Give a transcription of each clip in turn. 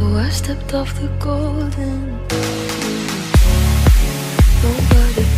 So I stepped off the golden Nobody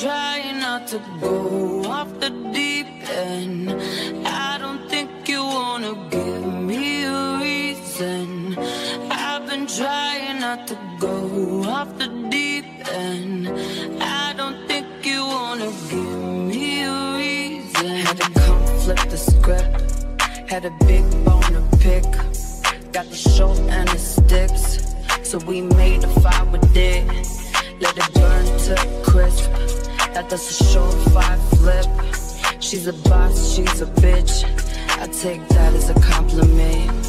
try not to go off the deep end. I don't think you wanna give me a reason. I've been trying not to go off the deep end. I don't think you wanna give me a reason. Had to come flip the script. Had a big bone to pick. Got the short and the sticks. So we made a fire with it that that's a surefire flip. She's a boss, she's a bitch. I take that as a compliment.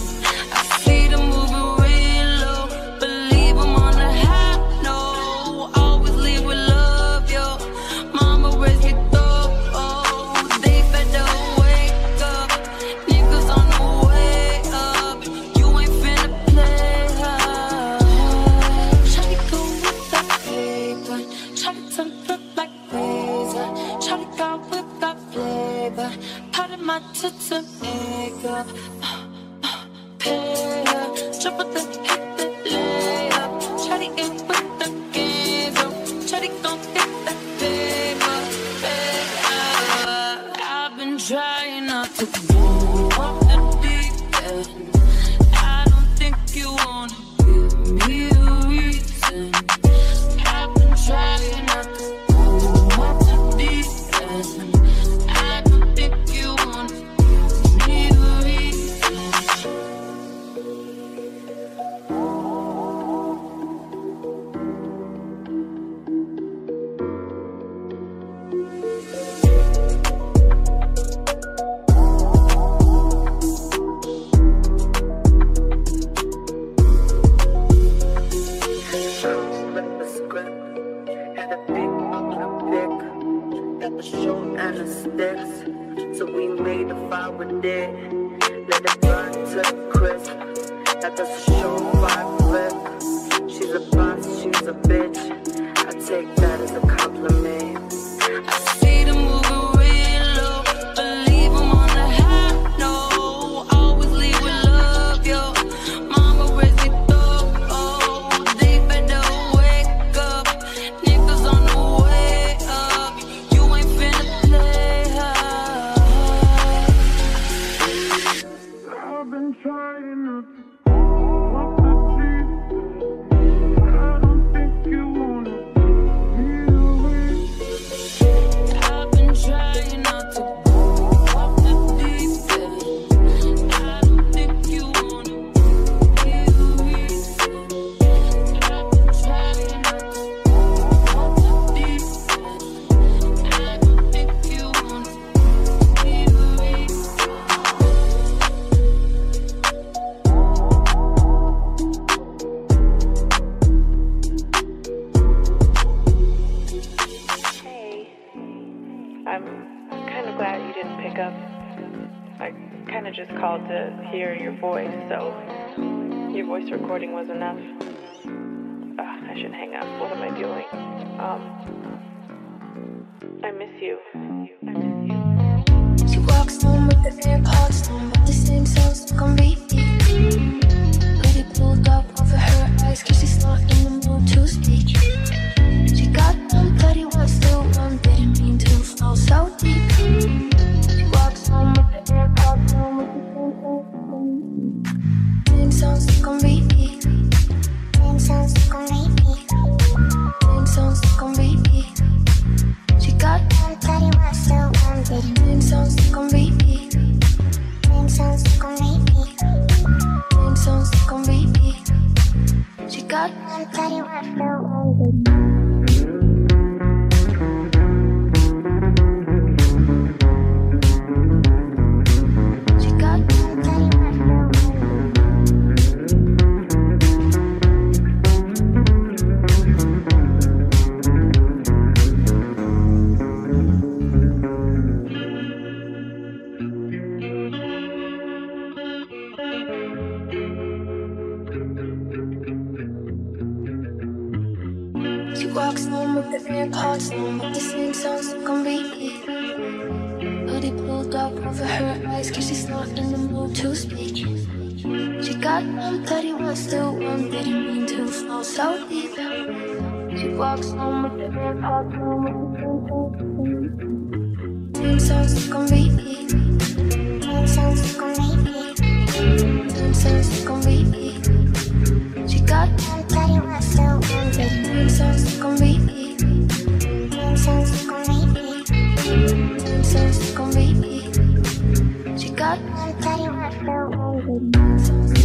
Still one,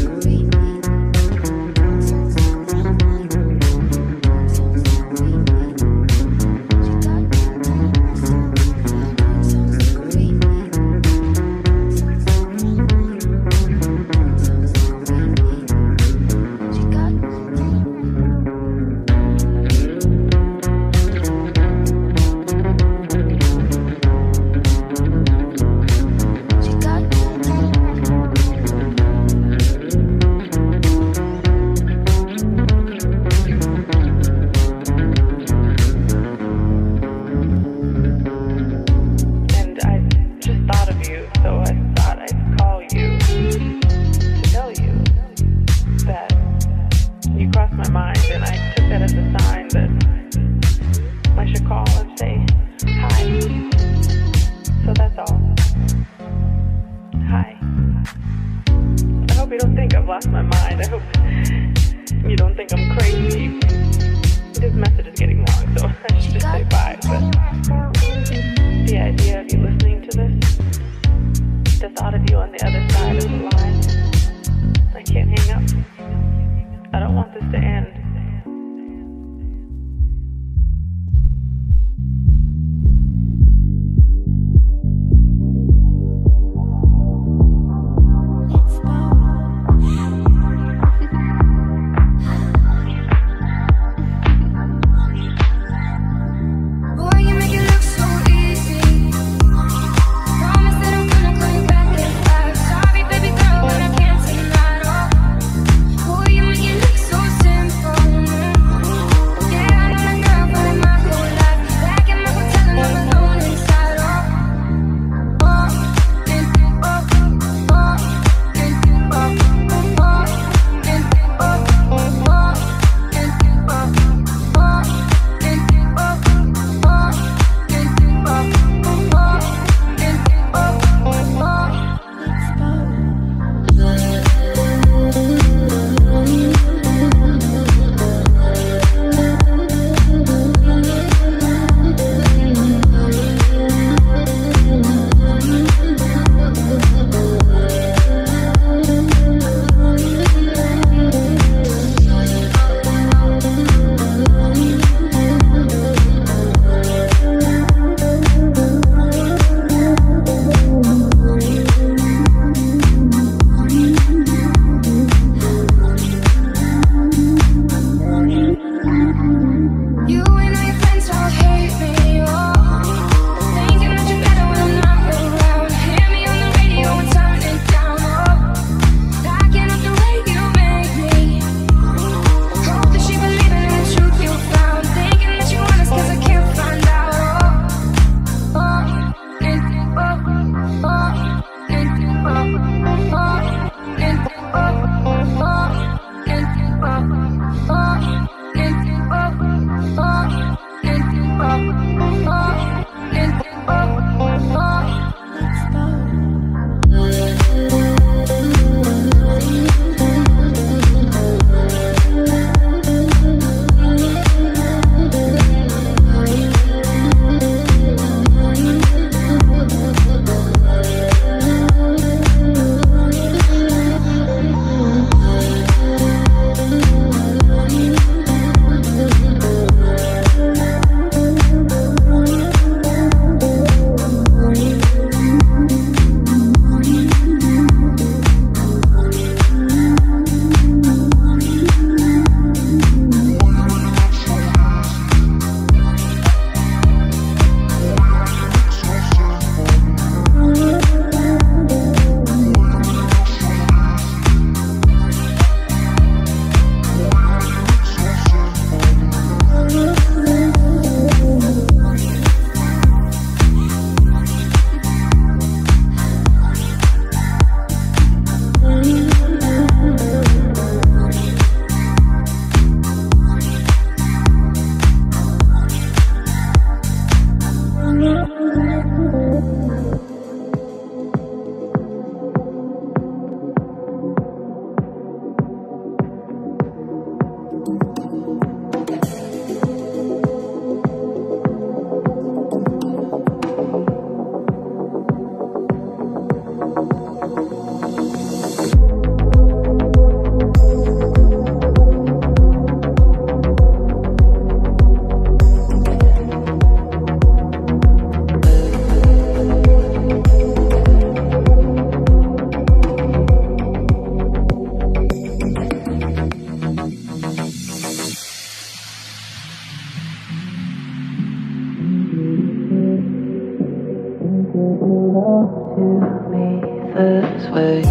to me this way.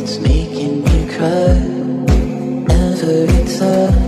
It's making me cry every time.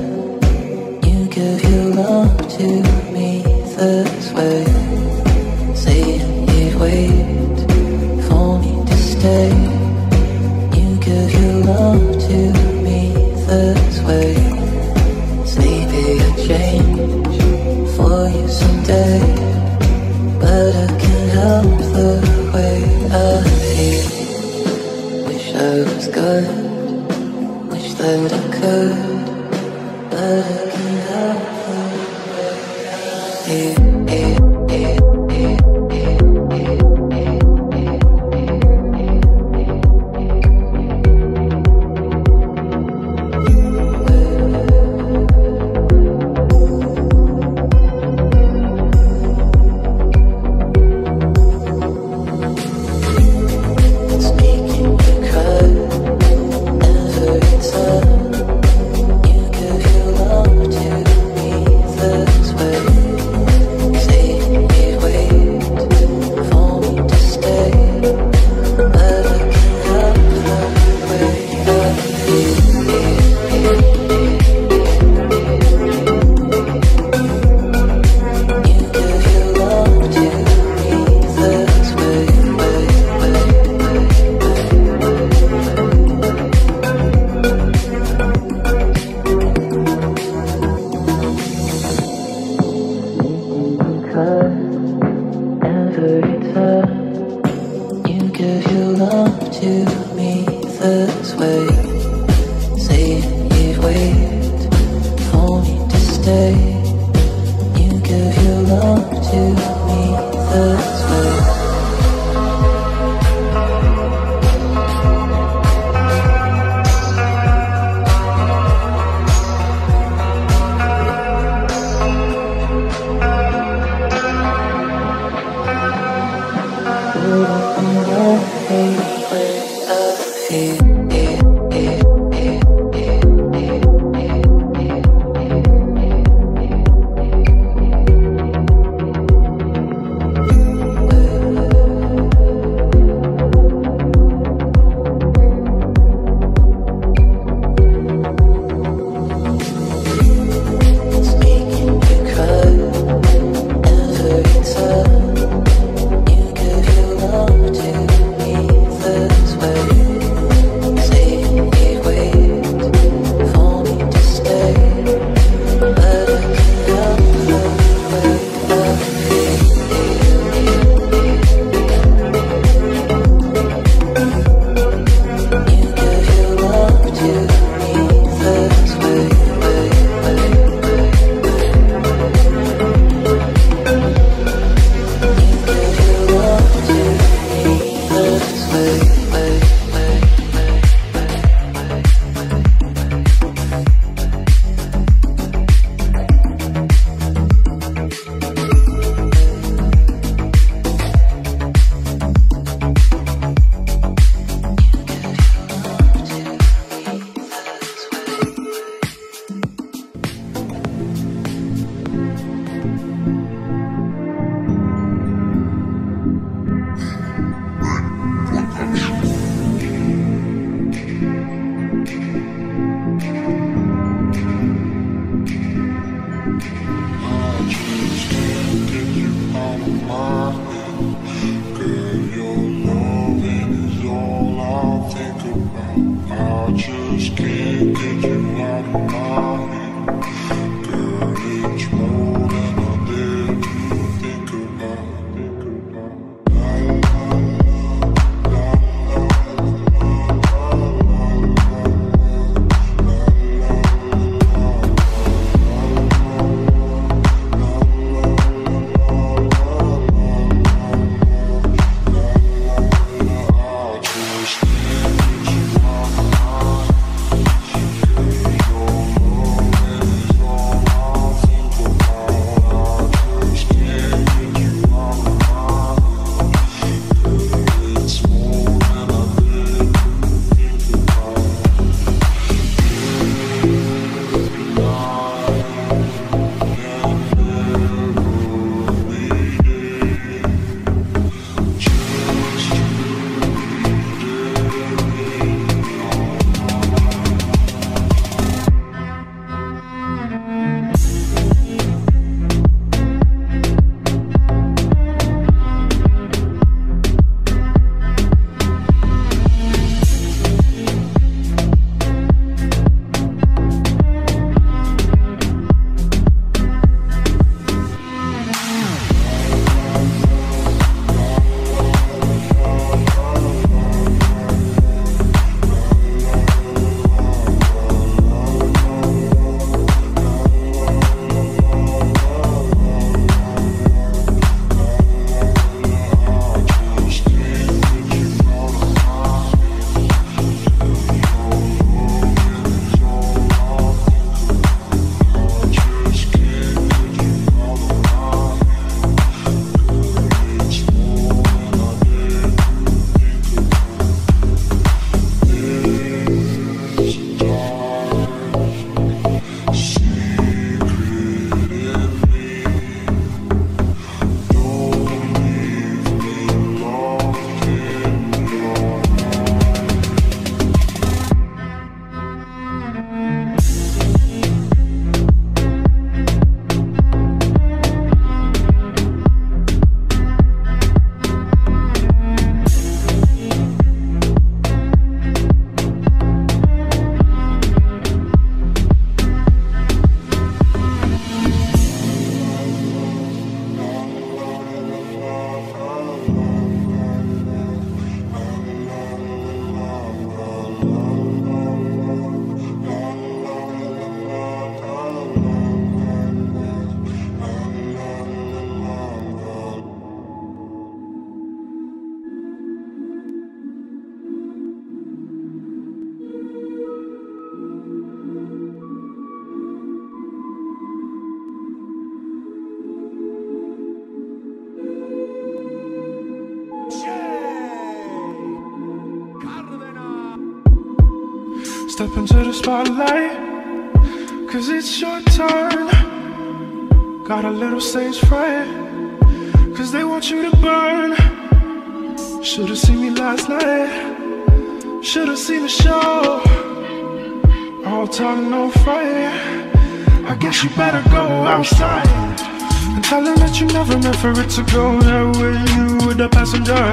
For it to go that way. You were the passenger.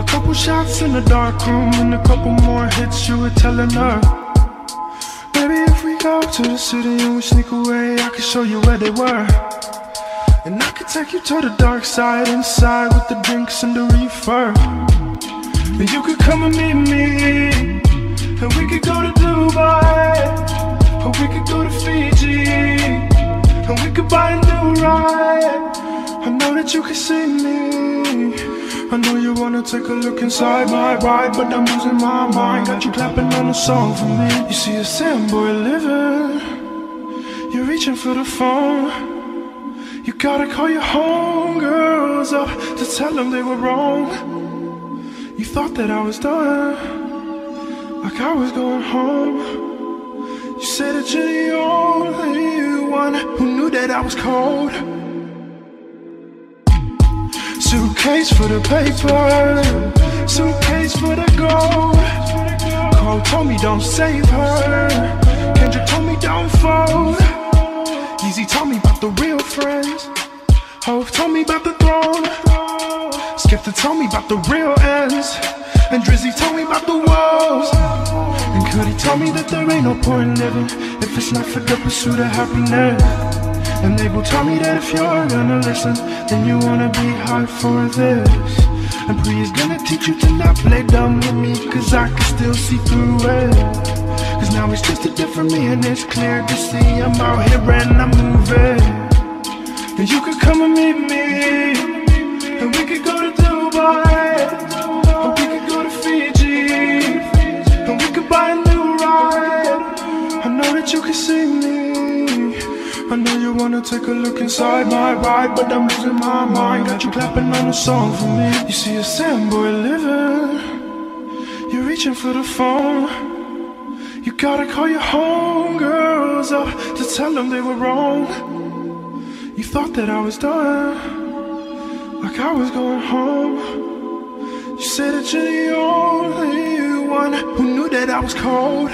A couple shots in the dark room and a couple more hits you were telling her. Maybe if we go to the city and we sneak away, I can show you where they were. And I could take you to the dark side inside with the drinks and the reefer. And you could come and meet me, and we could go to Dubai, or we could go to Fiji, and we could buy a new ride. I know that you can see me. I know you wanna take a look inside my ride, but I'm losing my mind. Got you clapping on a song for me. You see a boy living, you're reaching for the phone. You gotta call your homegirls up to tell them they were wrong. You thought that I was done, like I was going home. You said that you're the only one who knew that I was cold. Suitcase for the paper, suitcase for the gold. Cole told me don't save her, Kendrick told me don't fold. Yeezy told me about the real friends. Hov told me about the throne. Skepta told me about the real ends. And Drizzy told me about the woes. And Cudi told me that there ain't no point in living if it's not for the pursuit of happiness. And they will tell me that if you're gonna listen, then you wanna be high for this. And is gonna teach you to not play dumb with me, cause I can still see through it. Cause now it's just a different me and it's clear to see I'm out here and I'm moving And you could come and meet me And we could go to Dubai Or we could go to Fiji And we could buy a new ride I know that you can see me I know you wanna take a look inside my ride But I'm losing my mind Got you clapping on a song for me You see a boy living You're reaching for the phone you gotta call your homegirls up to tell them they were wrong. You thought that I was done, like I was going home. You said that you're the only one who knew that I was cold.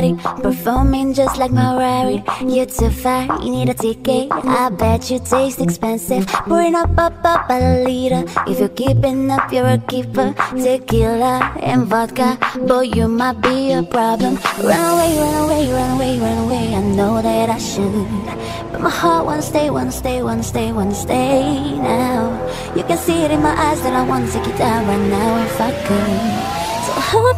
Performing just like my Ferrari You're too fat, you need a ticket. I bet you taste expensive. Pouring up, up, up a liter If you're keeping up, you're a keeper. Tequila and vodka Boy, you might be a problem. Run away, run away, run away, run away. I know that I should. But my heart wanna stay, wanna stay, wanna stay, wanna stay now. You can see it in my eyes that I wanna get down right now if I could. So I hope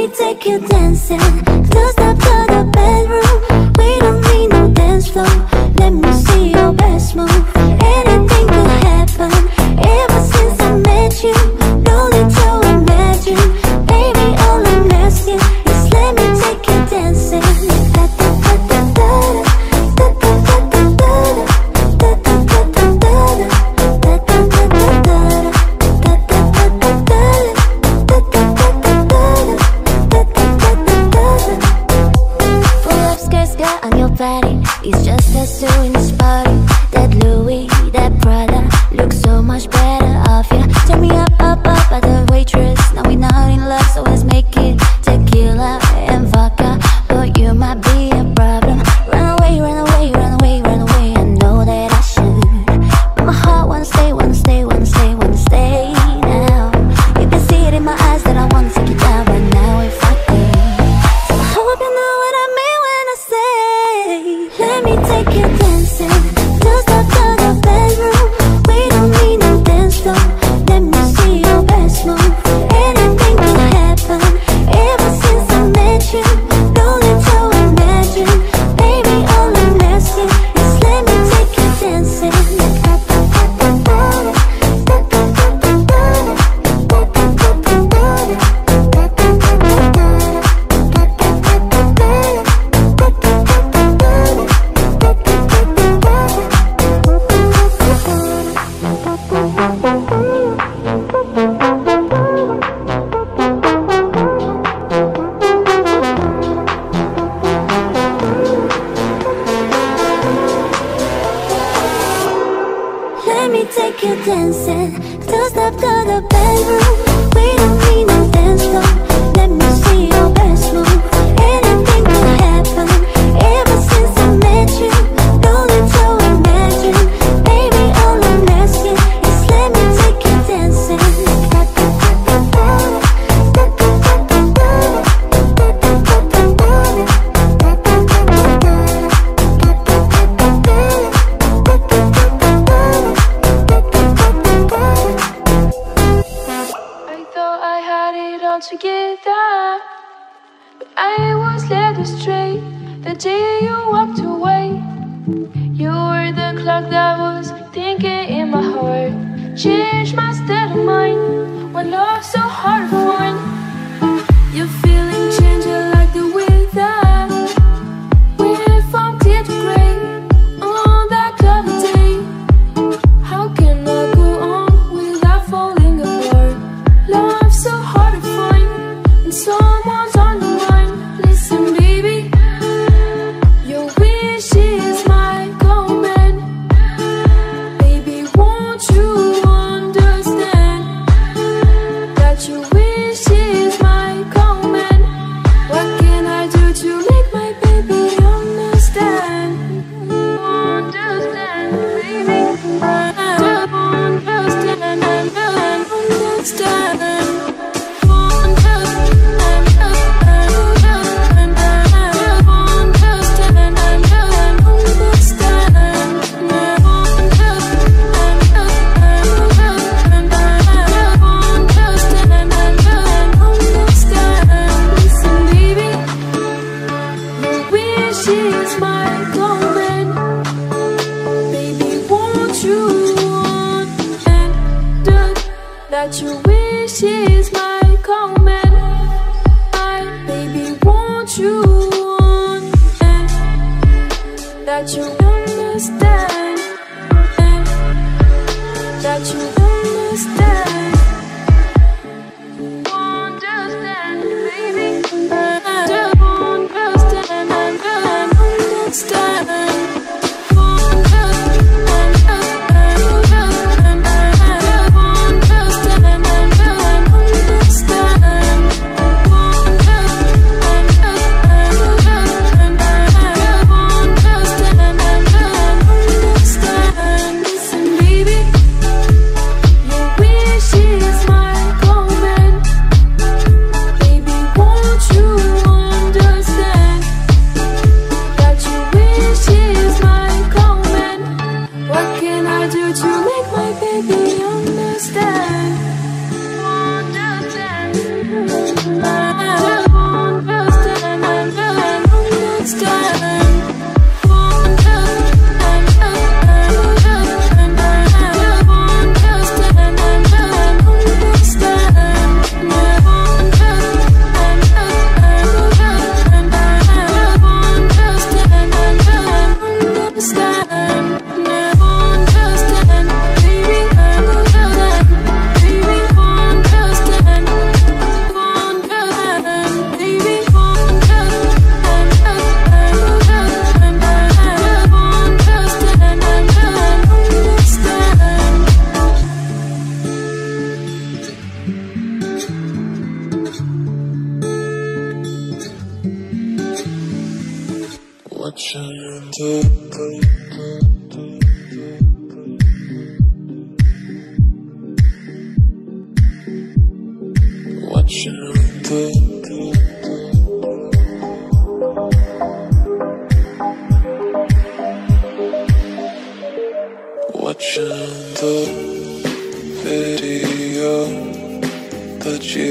me take you dancing. Close up to the bedroom We don't need no dance floor. Let me see your best move. better off, yeah. Turn me up, up, up by the waitress. Now we're not in love, so let's make it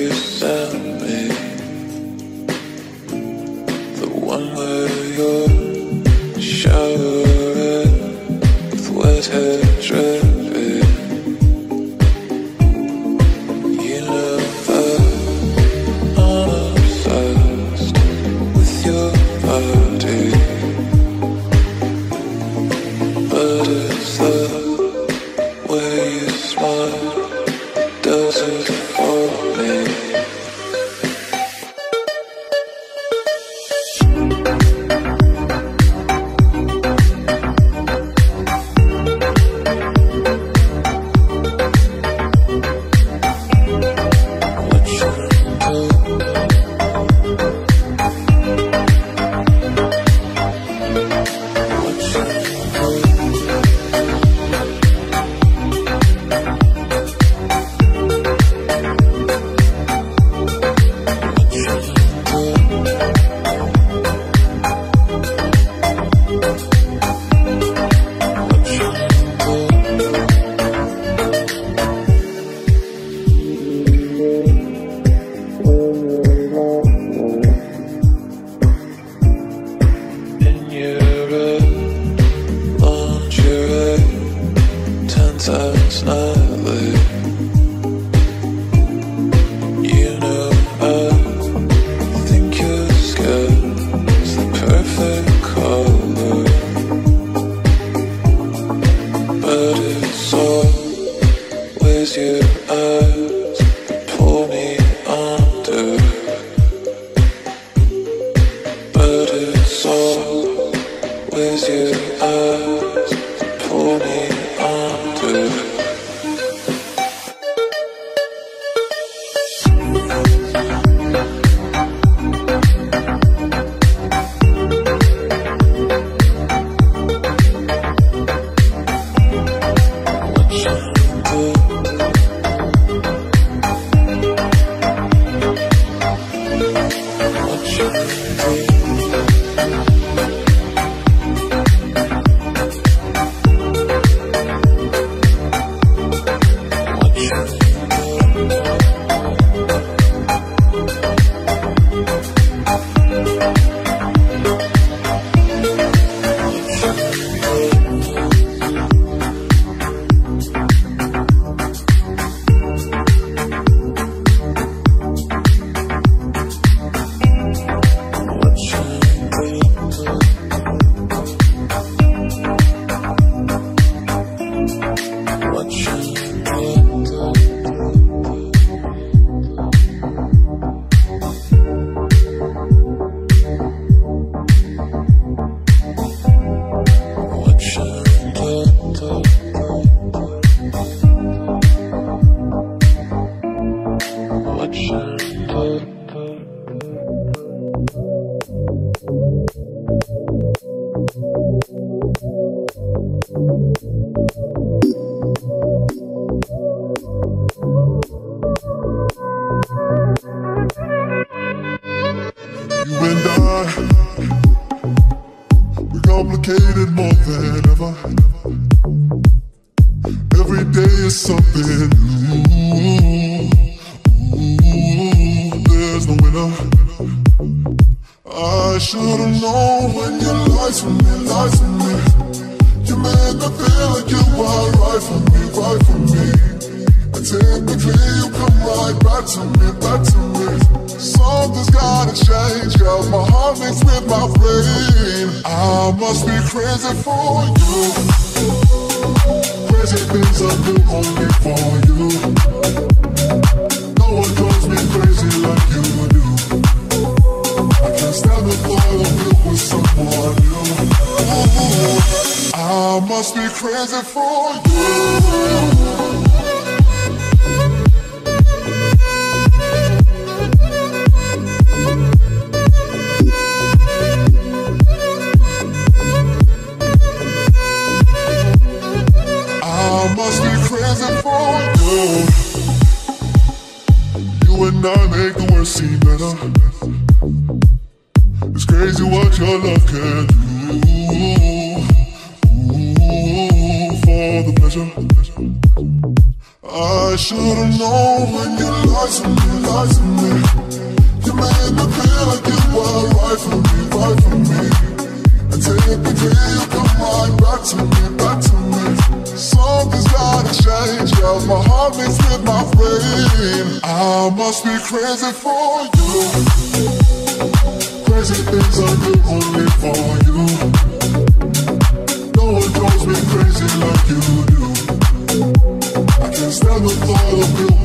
something new. Ooh,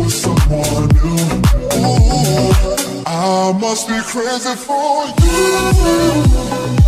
with someone new. Ooh, I must be crazy for you.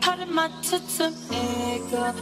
Part of my tits and makeup.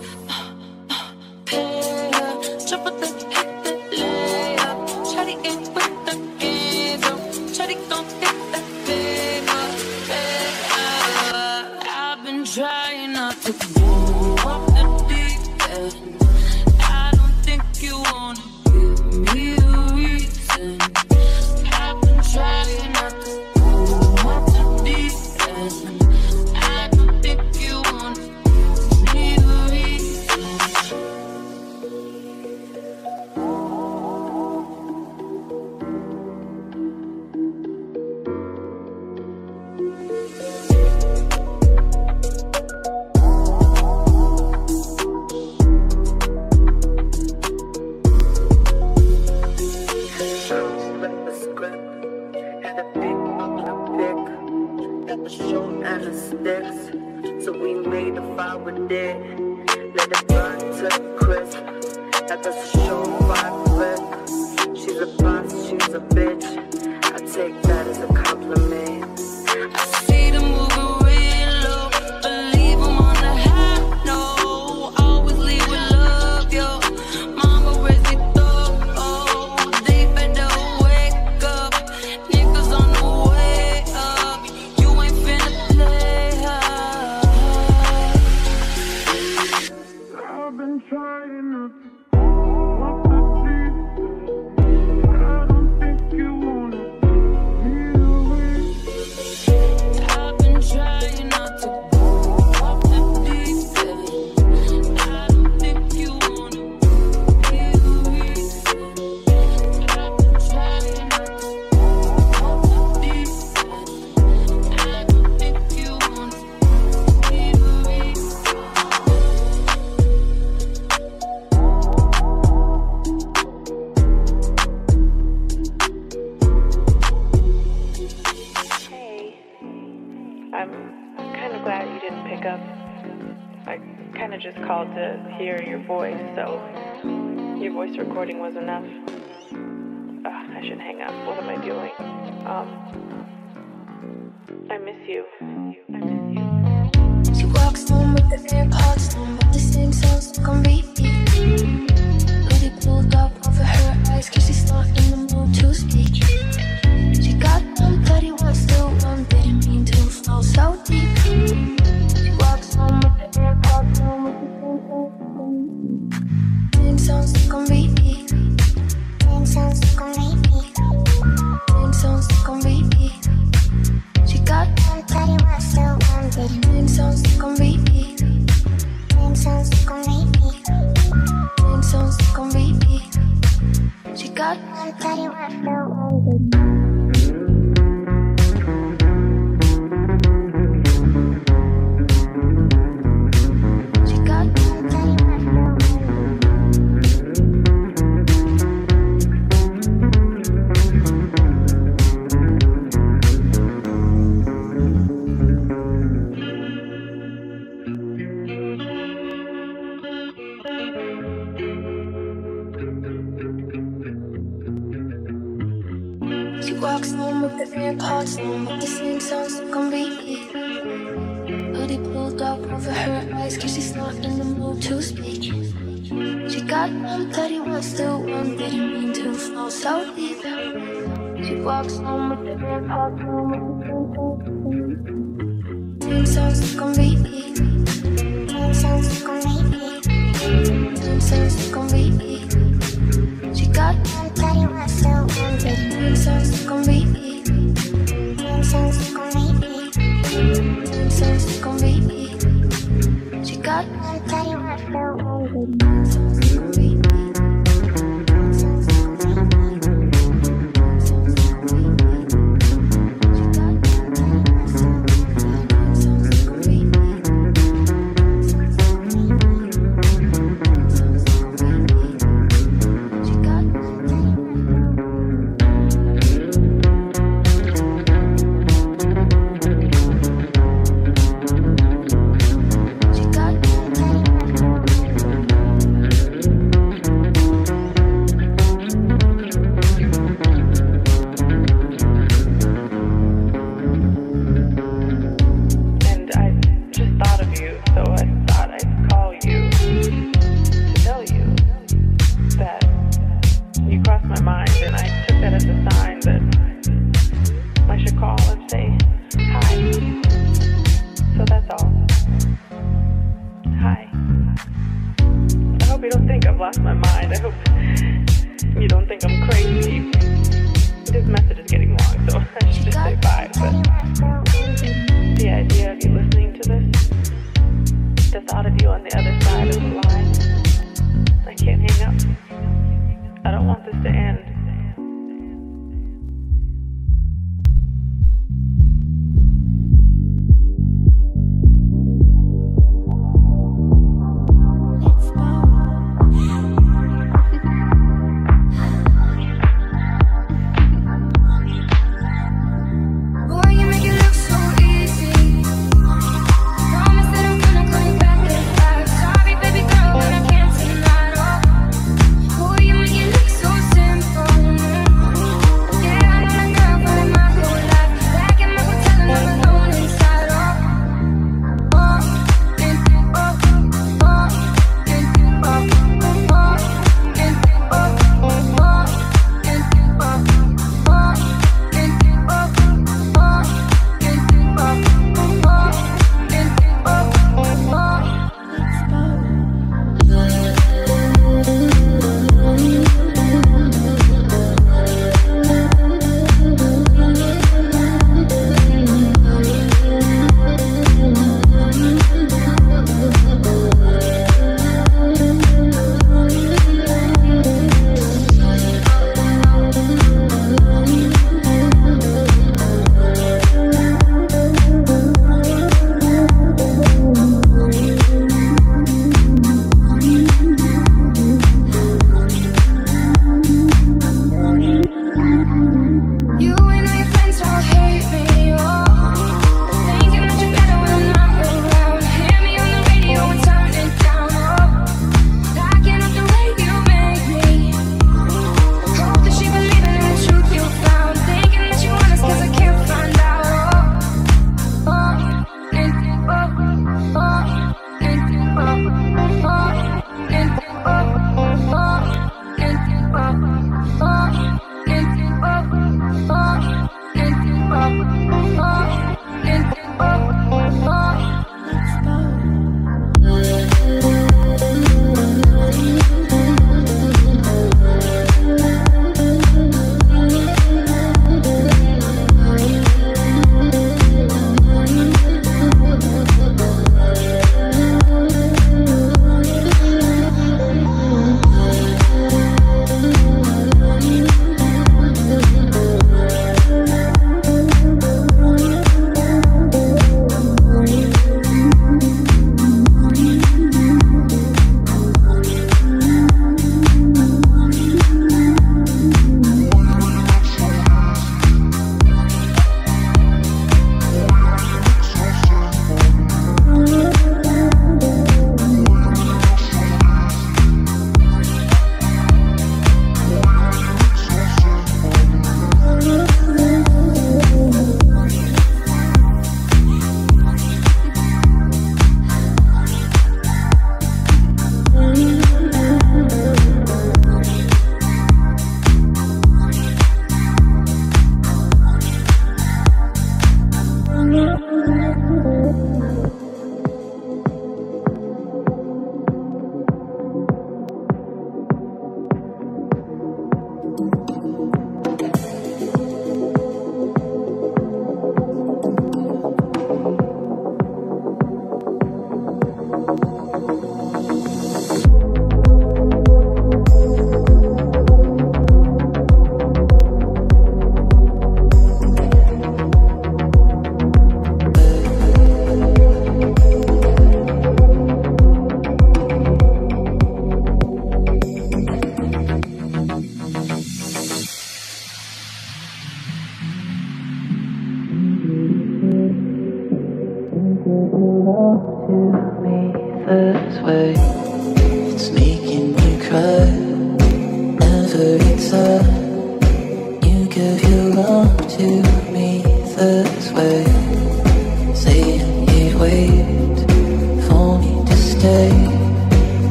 I miss you. thought of you on the other side of the line. I can't hang up. I don't want this to end.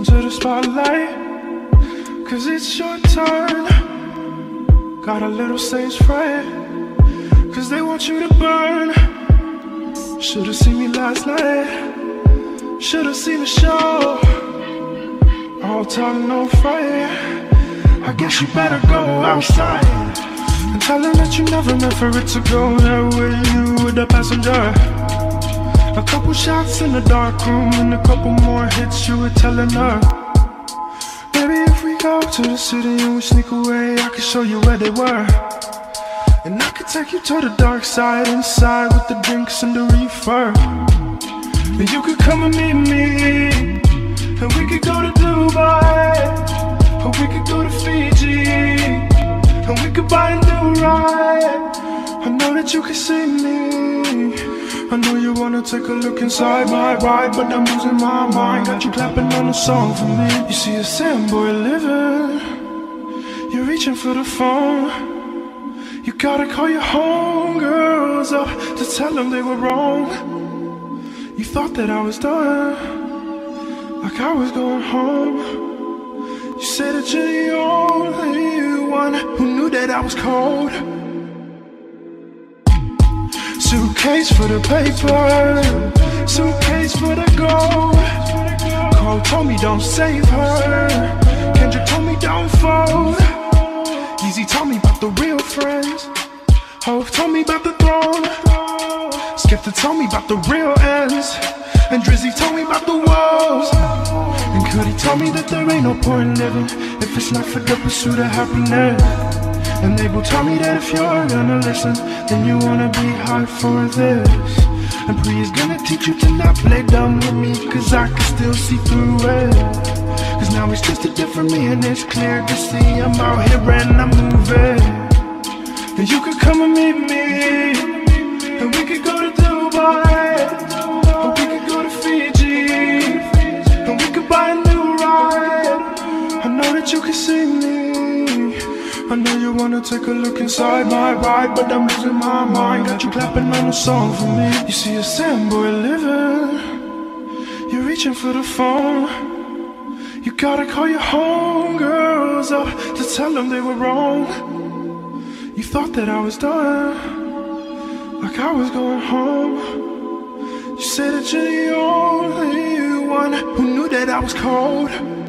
Into the spotlight, cause it's your turn. Got a little stage fright, cause they want you to burn. Should've seen me last night, should've seen the show. All talk, no fight. I guess you better go outside and tell them that you never meant for it to go that way. You were the passenger. A couple shots in the dark room and a couple more hits you were telling her. Maybe if we go to the city and we sneak away, I can show you where they were. And I could take you to the dark side inside with the drinks and the reefer. And you could come and meet me, and we could go to Dubai, or we could go to Fiji, and we could buy a new ride. I know that you can see me. I know you wanna take a look inside my ride, but I'm losing my mind. Got you clapping on a song for me. You see a sad boy living, you're reaching for the phone. You gotta call your homegirls up to tell them they were wrong. You thought that I was done, like I was going home. You said that you're the only one who knew that I was cold. Suitcase for the paper, suitcase for the gold. Cole told me don't save her, Kendrick told me don't fold. Yeezy told me about the real friends. Hov told me about the throne. Skipper told me about the real ends. And Drizzy told me about the walls. And Cudi told me that there ain't no point living if it's not for the pursuit of happiness. And they will tell me that if you're gonna listen, then you wanna be hard for this. And is gonna teach you to not play dumb with me, cause I can still see through it. Cause now it's just a different me, and it's clear to see I'm out here and I'm moving. And you could come and meet me, I know you wanna take a look inside my ride, but I'm losing my mind. Got you clapping on a song for me. You see a boy living, you're reaching for the phone. You gotta call your homegirls up to tell them they were wrong. You thought that I was done, like I was going home. You said that you're the only one who knew that I was cold.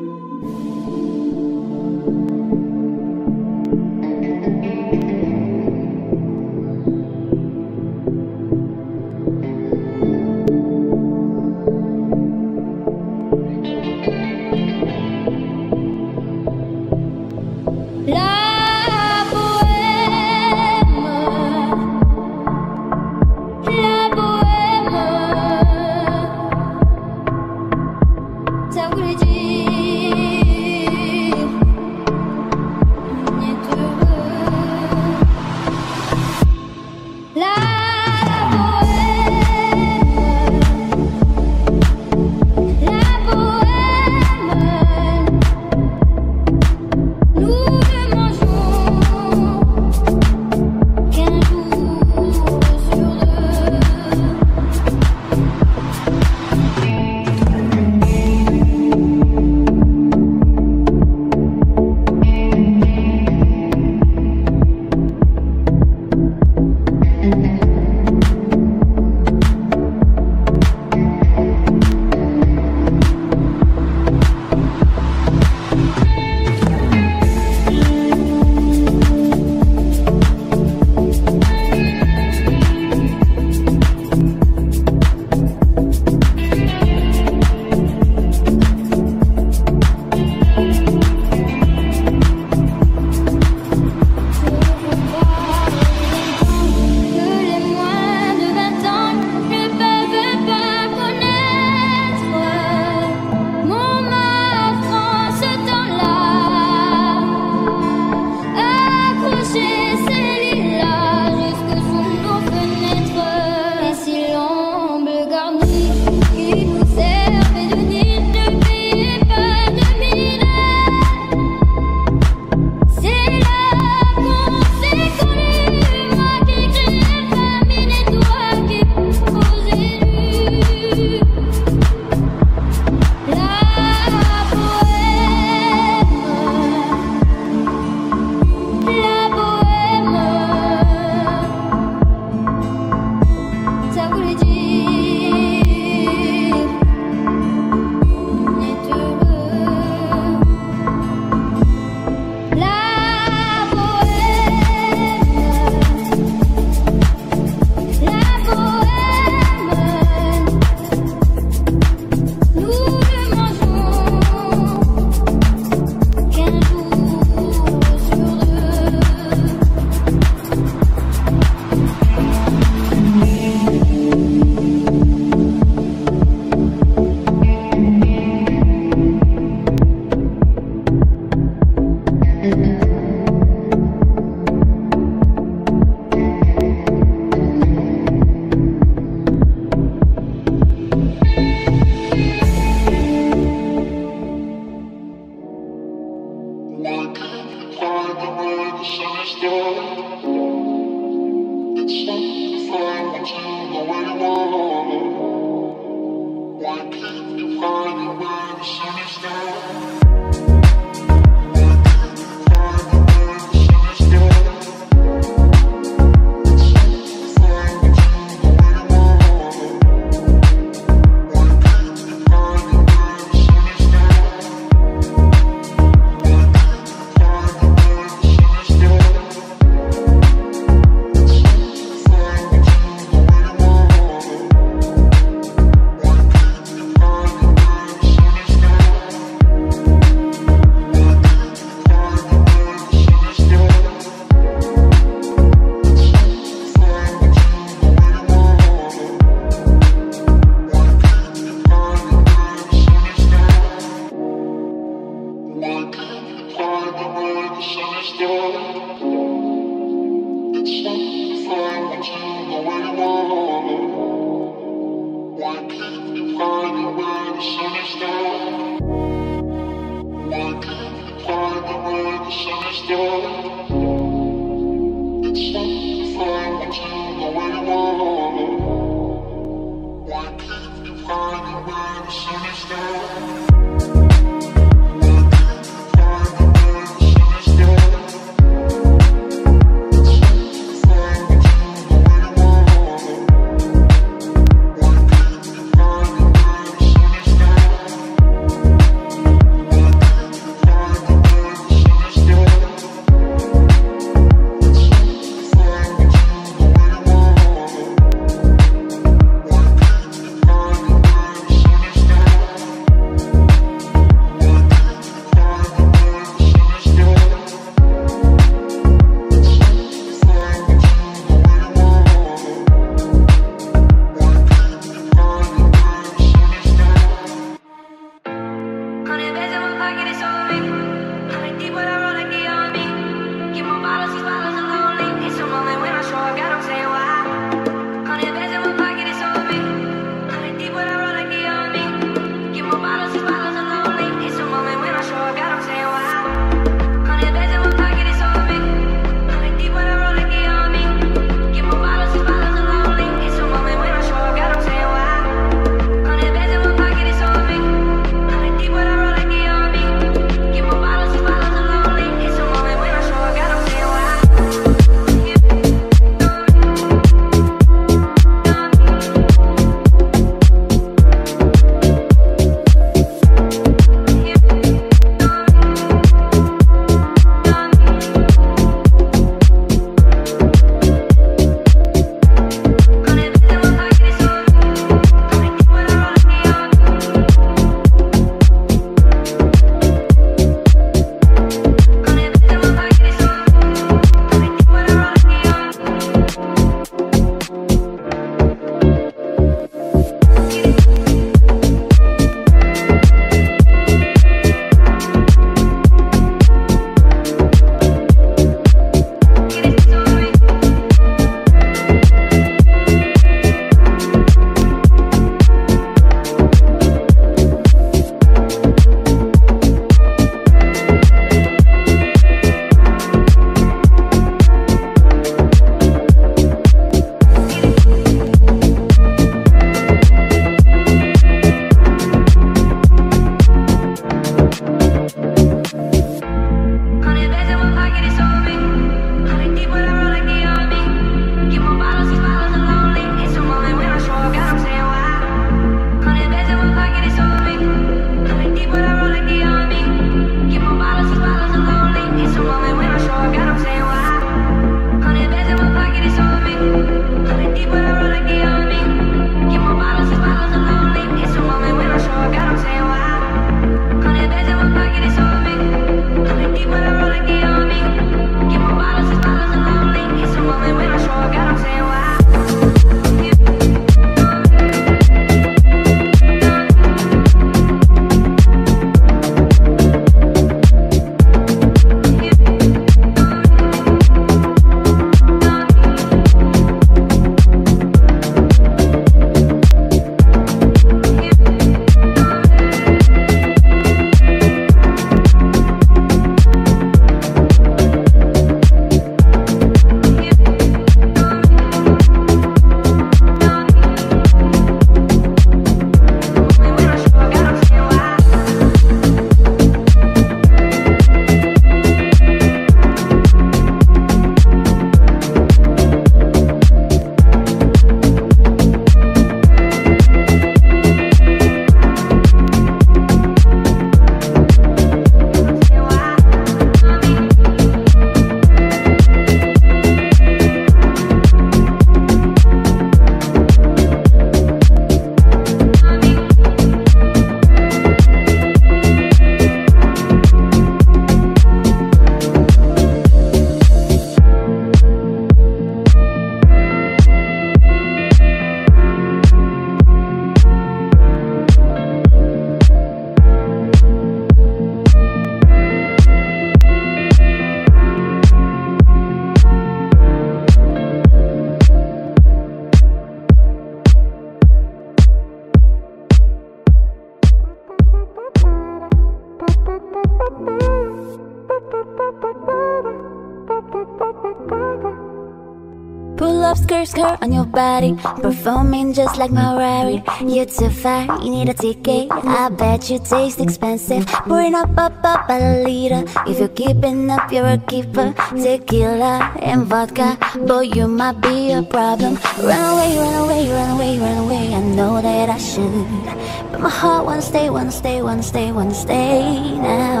body Performing just like my Rari You're too fat, you need a ticket. I bet you taste expensive. Pouring up, up, up a liter. If you're keeping up, you're a keeper. Tequila and vodka Boy, you might be a problem. Run away, run away, run away, run away. I know that I should. But my heart wanna stay, wanna stay, wanna stay, wanna stay now.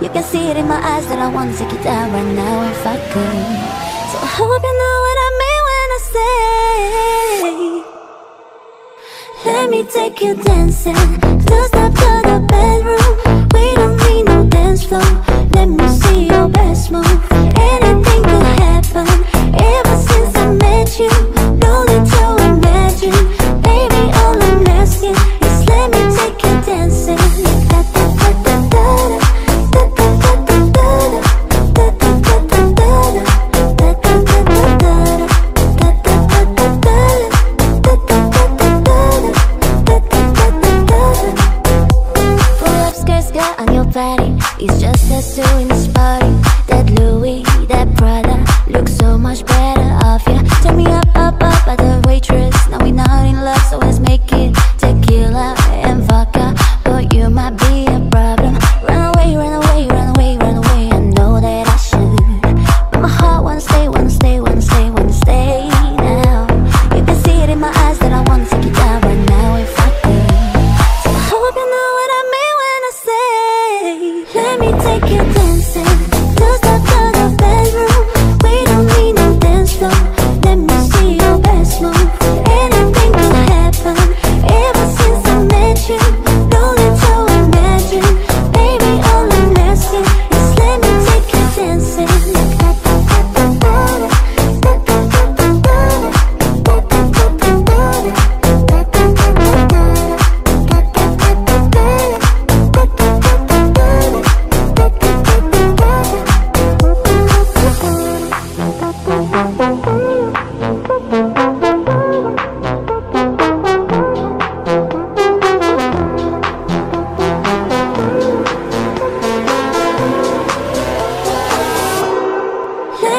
You can see it in my eyes that I wanna take it down right now if I could. So hold Let me take you dancing. Don't stop to the bedroom.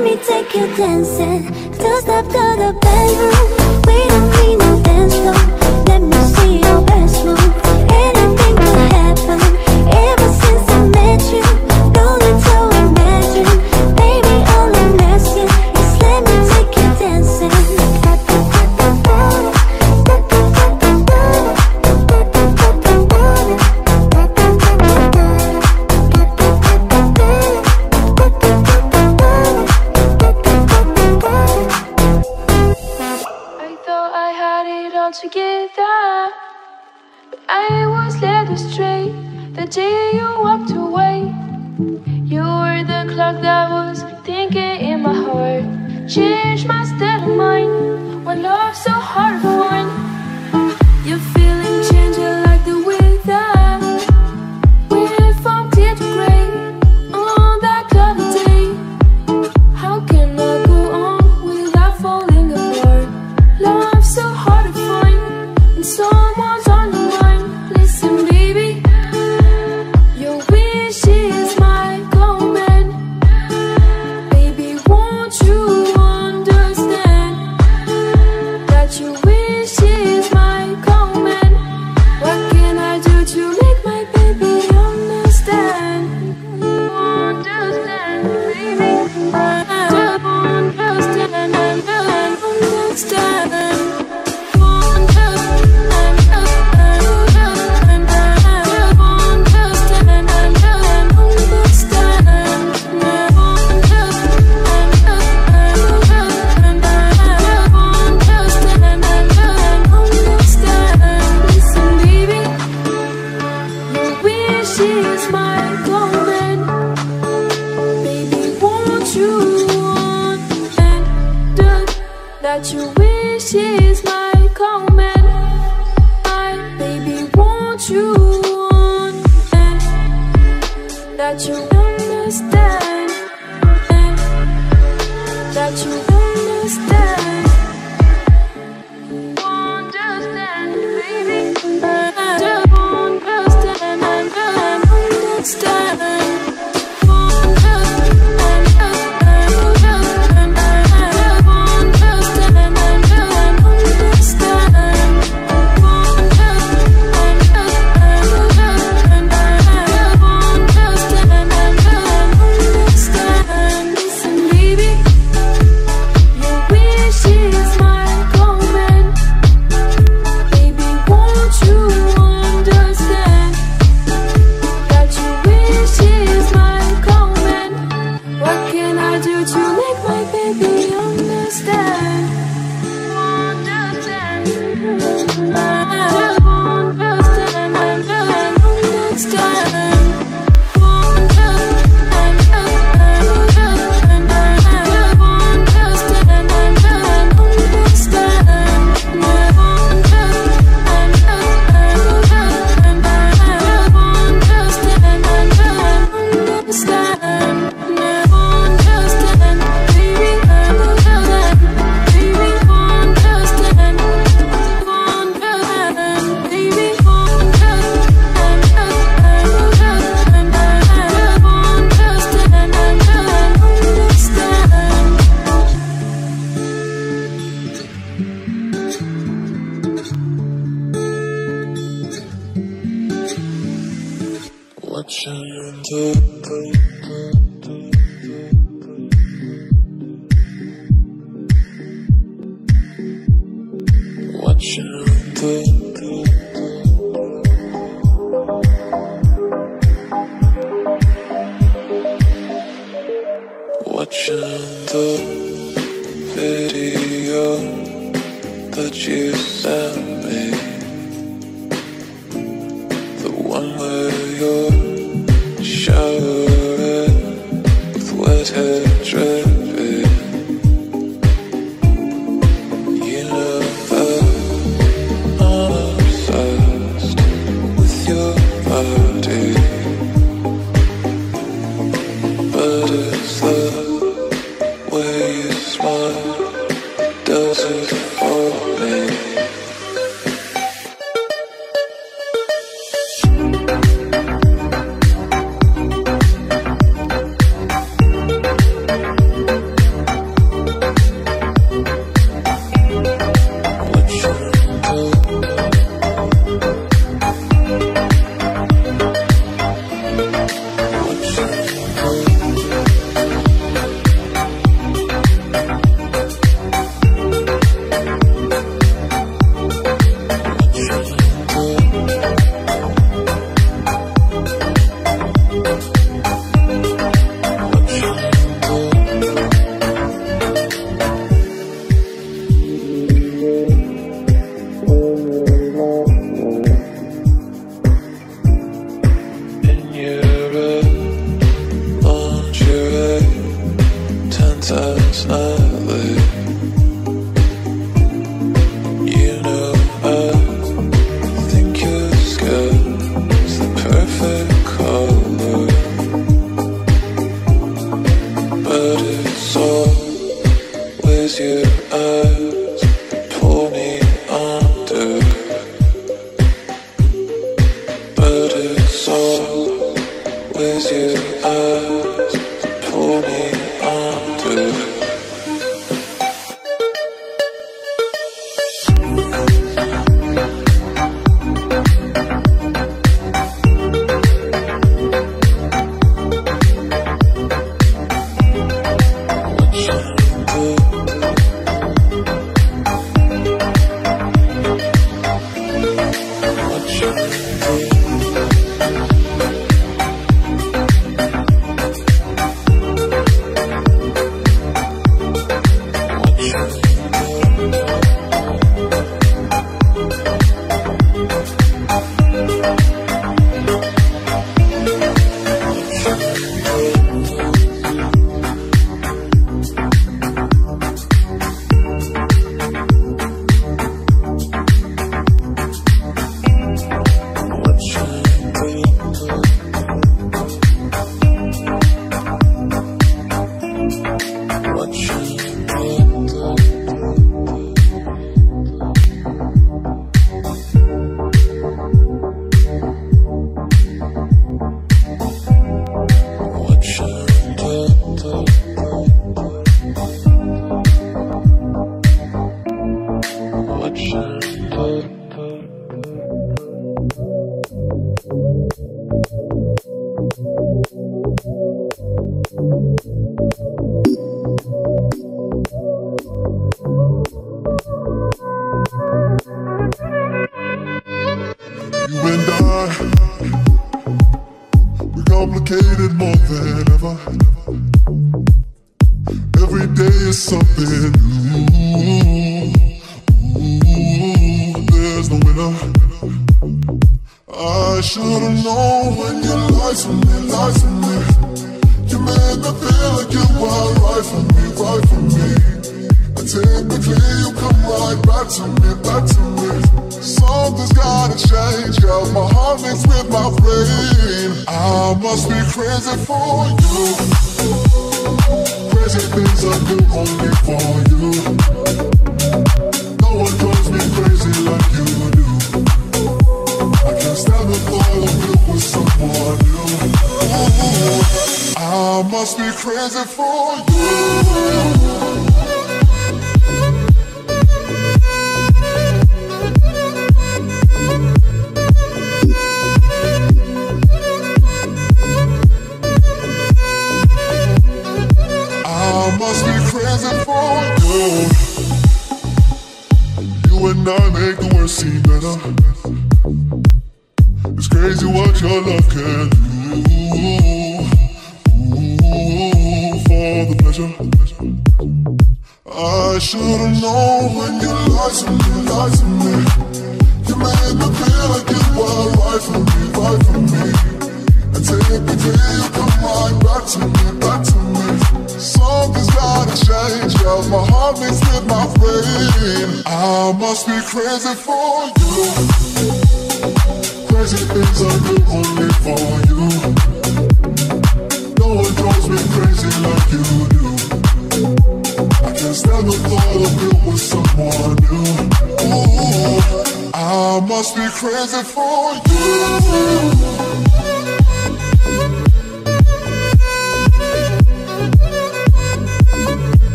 Let me take you dancing. Don't to the bedroom. We don't need no dance floor. Let me see your best move.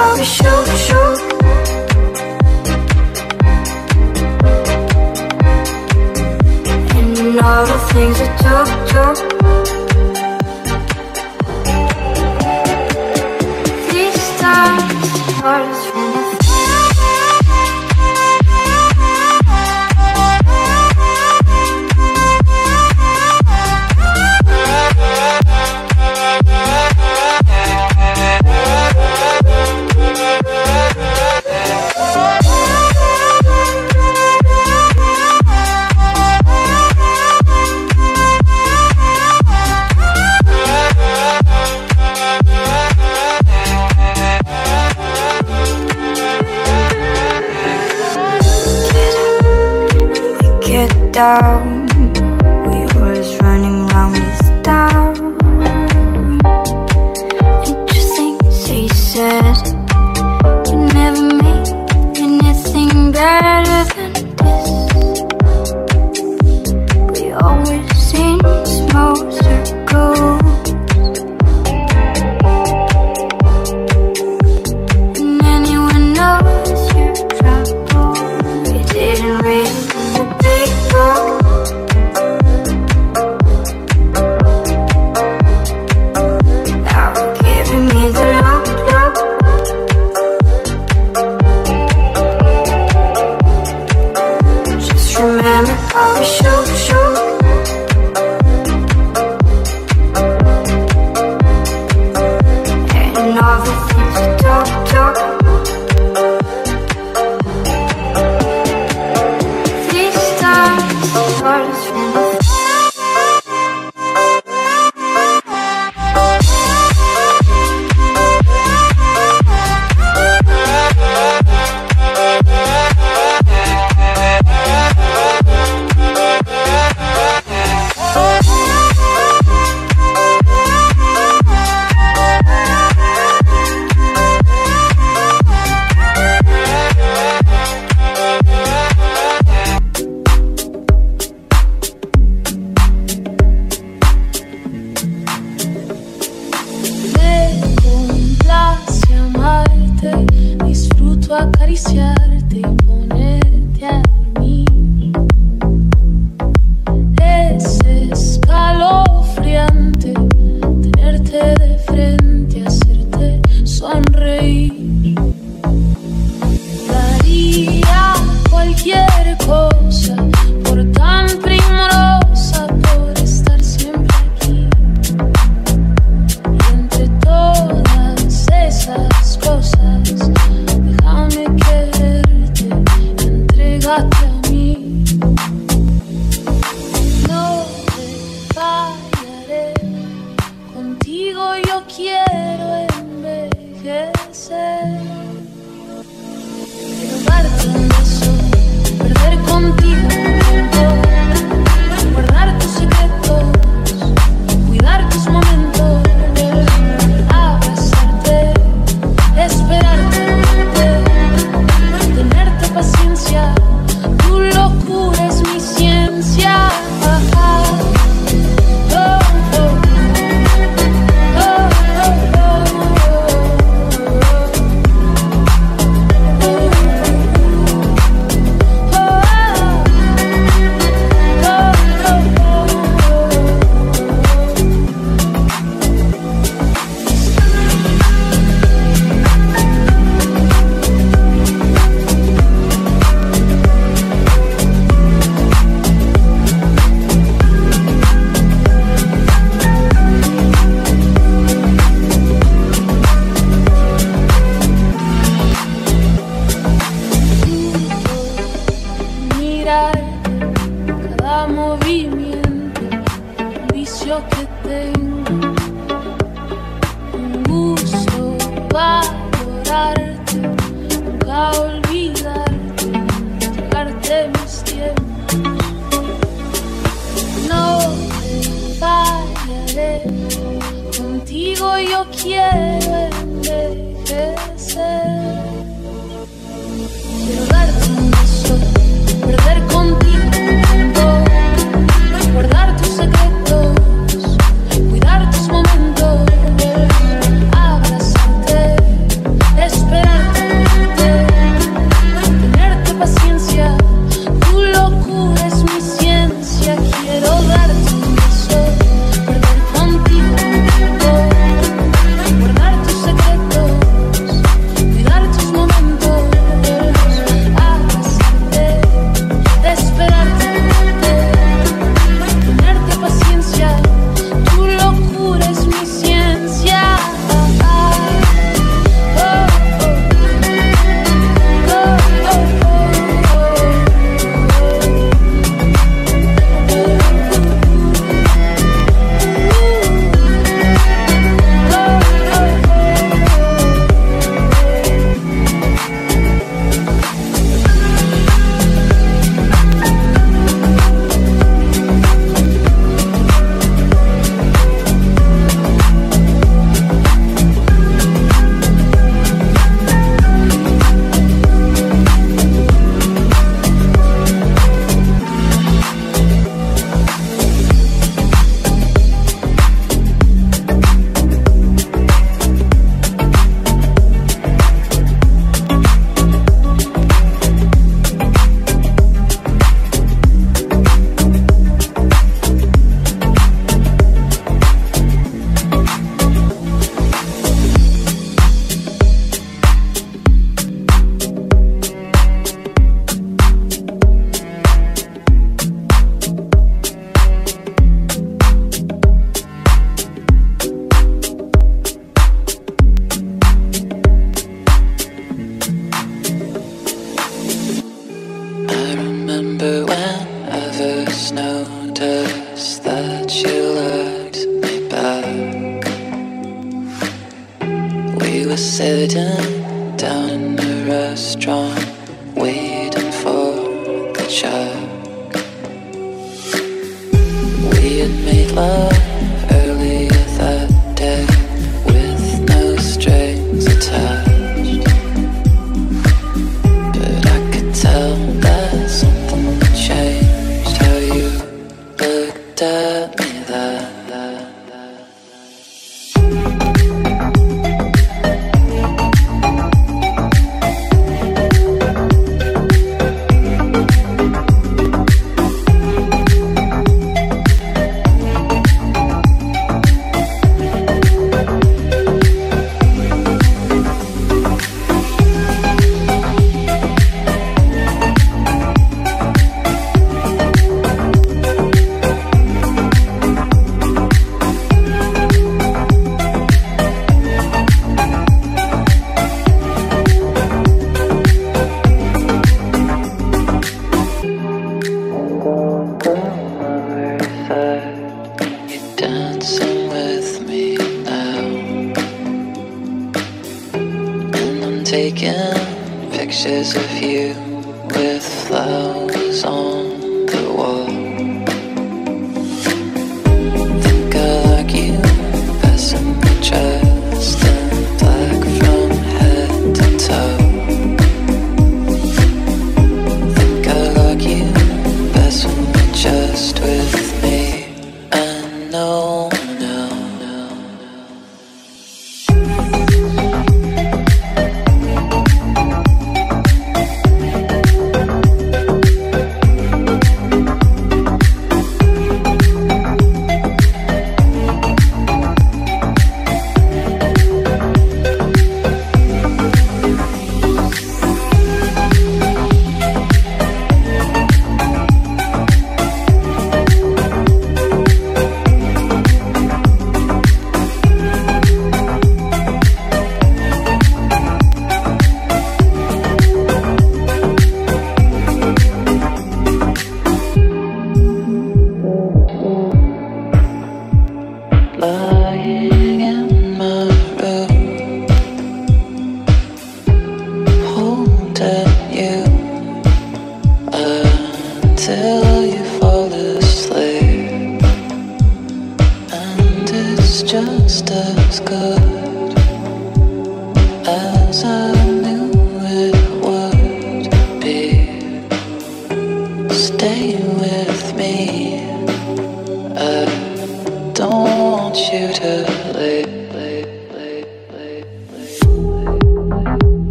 I'll sure, sure. all the things it took, took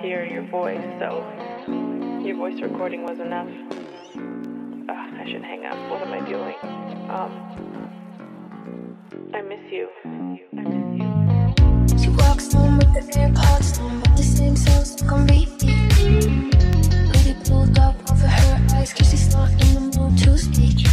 hear your voice, so your voice recording was enough. Ugh, I should hang up. What am I doing? Um, I miss you. I miss you. She walks home with the AirPods on, but the same songs can repeat. Lady pulled up over her eyes, cause she's not in the mood to speak.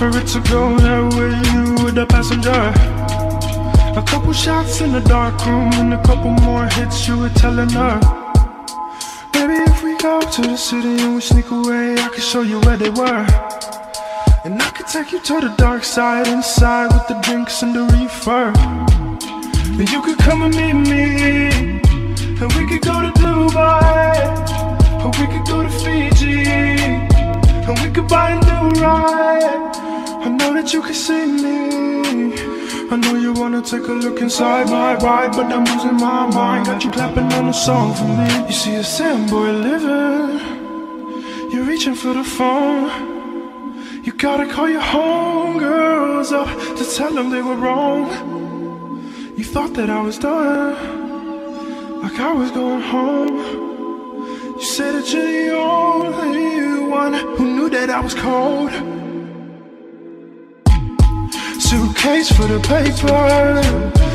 For it to go that way. You were the passenger. A couple shots in the dark room and a couple more hits you were telling her. Maybe if we go to the city and we sneak away, I can show you where they were. And I could take you to the dark side inside with the drinks and the reefer. And you could come and meet me, and we could go to Dubai, or we could go to Fiji, and we could buy a new ride. That you can see me. I know you wanna take a look inside my ride, but I'm losing my mind. Got you clapping on a song for me. You see a sad boy living, you're reaching for the phone. You gotta call your homegirls up to tell them they were wrong. You thought that I was done, like I was going home. You said that you're the only one who knew that I was cold. For the paper,